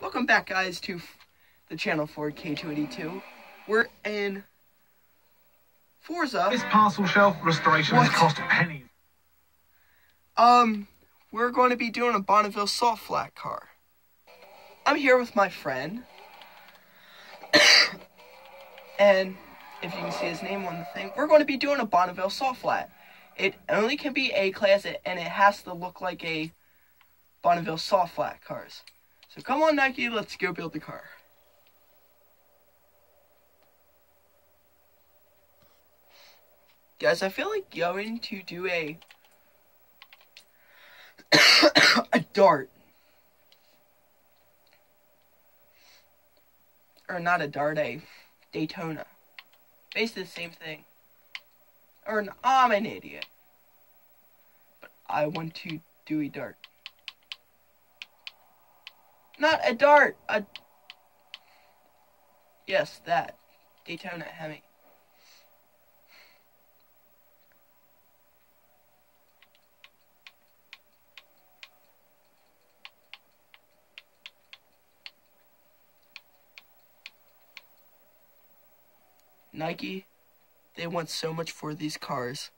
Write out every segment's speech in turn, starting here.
Welcome back, guys, to the channel for K282. We're in Forza. This parcel shelf restoration What? has cost pennies. Um, we're going to be doing a Bonneville salt flat car. I'm here with my friend. and if you can see his name on the thing, we're going to be doing a Bonneville salt flat. It only can be A class and it has to look like a Bonneville salt flat cars. So come on Nike, let's go build the car. Guys, I feel like going to do a a dart. Or not a dart, a Daytona. Basically the same thing. Or an, I'm an idiot. But I want to do a dart. Not a dart, a... Yes, that. Daytona Hemi. Nike, they want so much for these cars.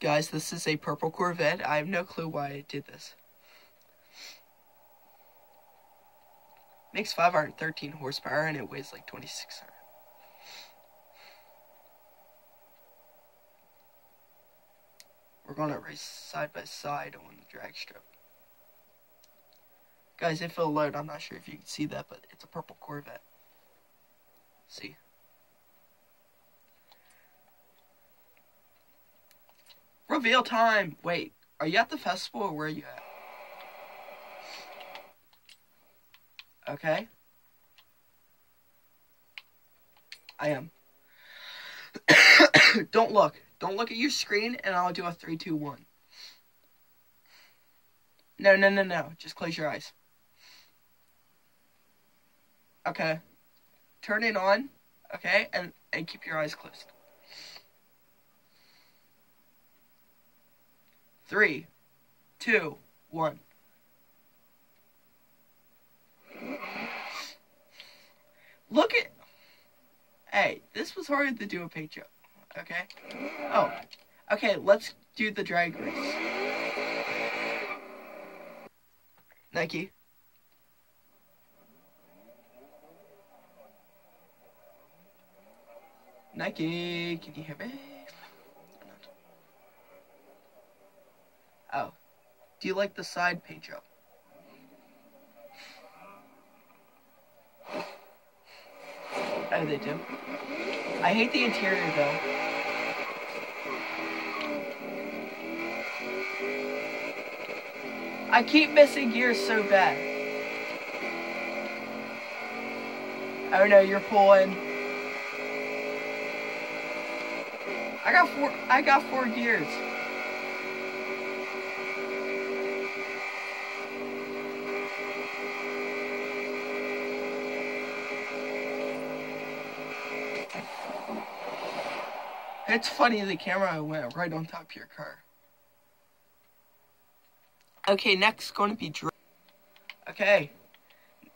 Guys, this is a purple Corvette. I have no clue why I did this. Makes 513 horsepower and it weighs like 2600. We're gonna race side by side on the drag strip. Guys, if it'll load, I'm not sure if you can see that, but it's a purple Corvette. See? Reveal time! Wait, are you at the festival or where are you at? Okay. I am. Don't look. Don't look at your screen and I'll do a three, two, one. No, no, no, no. Just close your eyes. Okay. Turn it on. Okay, and, and keep your eyes closed. Three, two, one. Look at. Hey, this was hard to do a paint job. Okay? Oh. Okay, let's do the drag race. Nike. Nike, can you hear me? Oh. Do you like the side paint job? Oh, they do. I hate the interior though. I keep missing gears so bad. Oh no, you're pulling. I got four I got four gears. It's funny the camera went right on top of your car. Okay, next going to be Dra Okay,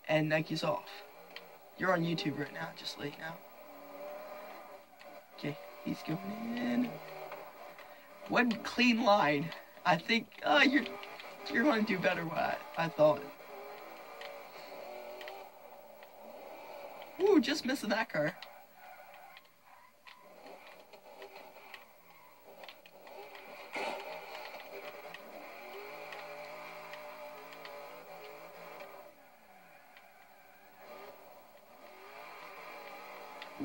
and Nike's off. You're on YouTube right now, just let you know. Okay, he's going in. One clean line. I think uh, you're you're going to do better than I, I thought. Ooh, just missing that car.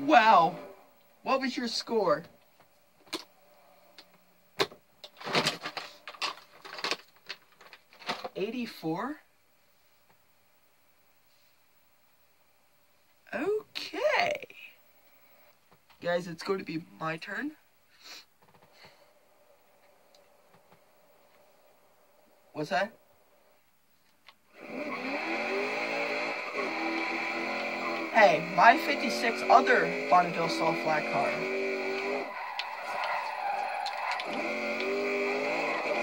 Wow. What was your score? Eighty-four? Okay. Guys, it's going to be my turn. What's that? Hey, my 56 other Bonneville salt flat car.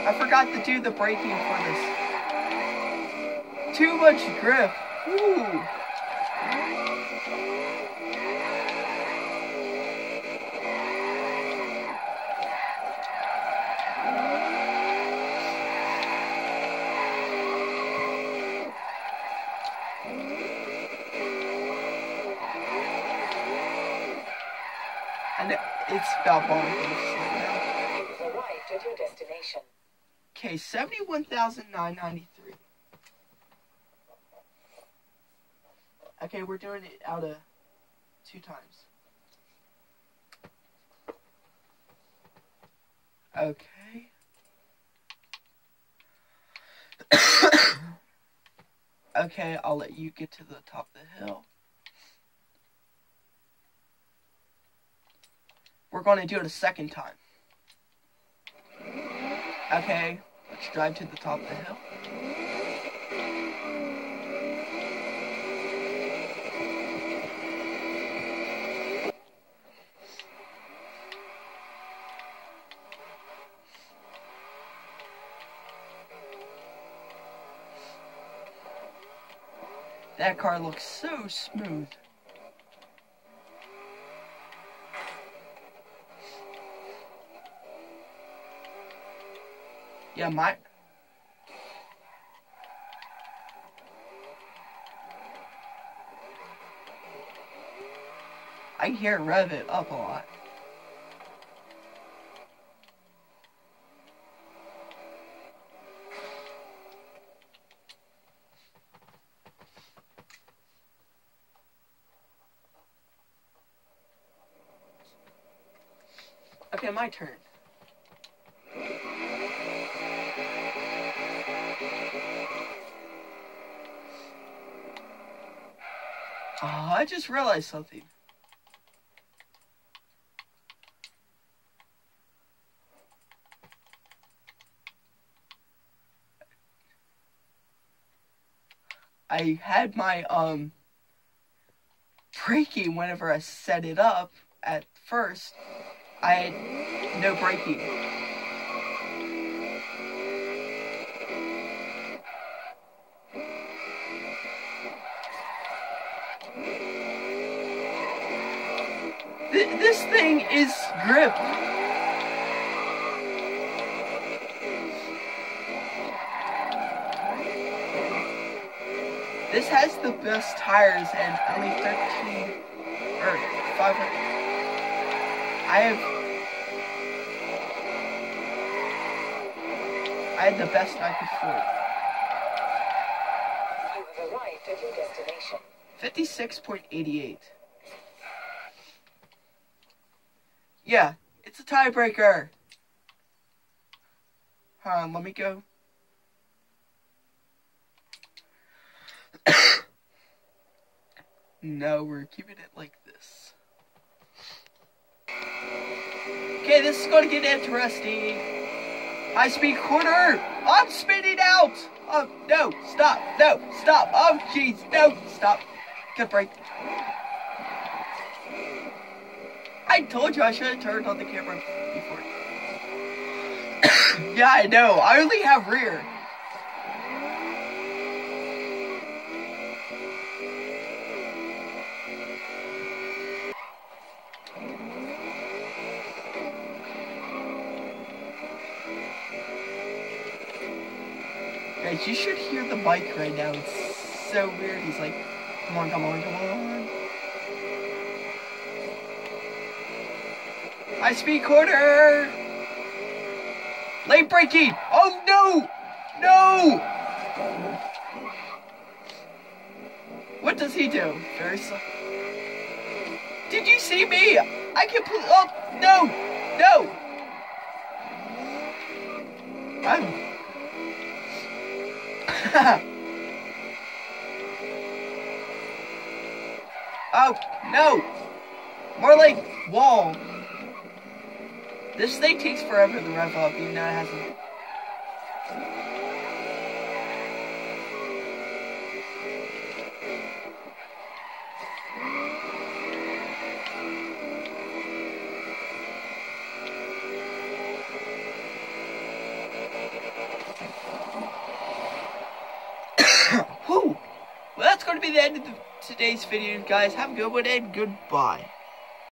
I forgot to do the braking for this. Too much grip. Ooh. I know it's about destination. Okay, seventy-one thousand nine ninety-three. Okay, we're doing it out of two times. Okay. okay, I'll let you get to the top of the hill. Going to do it a second time. Okay, let's drive to the top of the hill. That car looks so smooth. Yeah, my. I hear rev it up a lot. Okay, my turn. Oh, I just realized something. I had my um braking whenever I set it up at first. I had no braking. Th- this thing is grip. This has the best tires and only 13 or 500. I have. I had the best I could afford. You have arrived at your destination. 56.88. Yeah, it's a tiebreaker. Hold on, let me go. no, we're keeping it like this. Okay, this is going to get interesting. High speed corner. I'm spinning out. Oh, no, stop. No, stop. Oh, jeez. No, stop. Good break. I told you I should have turned on the camera before. yeah, I know. I only have rear. Guys, you should hear the bike right now. It's so weird. He's like, come on, come on, come on. High speed corner! Late braking! Oh no! No! What does he do? Very slow. Did you see me? I can pull. Oh no! No! I'm. oh no! More like wall. This thing takes forever to rev up, even though it hasn't. Whew! Well, that's going to be the end of the, today's video, guys. Have a good one and goodbye.